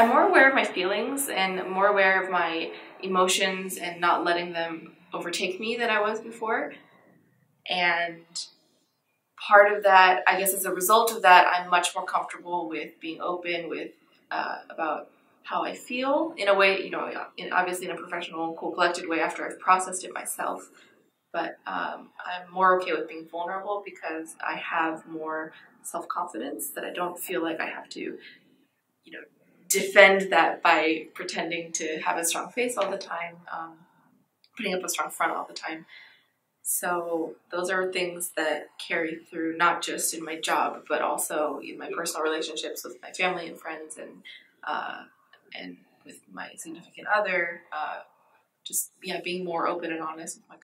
I'm more aware of my feelings and more aware of my emotions and not letting them overtake me than I was before. And part of that, I guess, as a result of that, I'm much more comfortable with being open with uh, about how I feel in a way, you know, in, obviously in a professional, cool, collected way after I've processed it myself. But um, I'm more okay with being vulnerable because I have more self confidence that I don't feel like I have to, you know, defend that by pretending to have a strong face all the time, um, putting up a strong front all the time. So those are things that carry through not just in my job, but also in my personal relationships with my family and friends, and uh, and with my significant other. Uh, just yeah, being more open and honest with my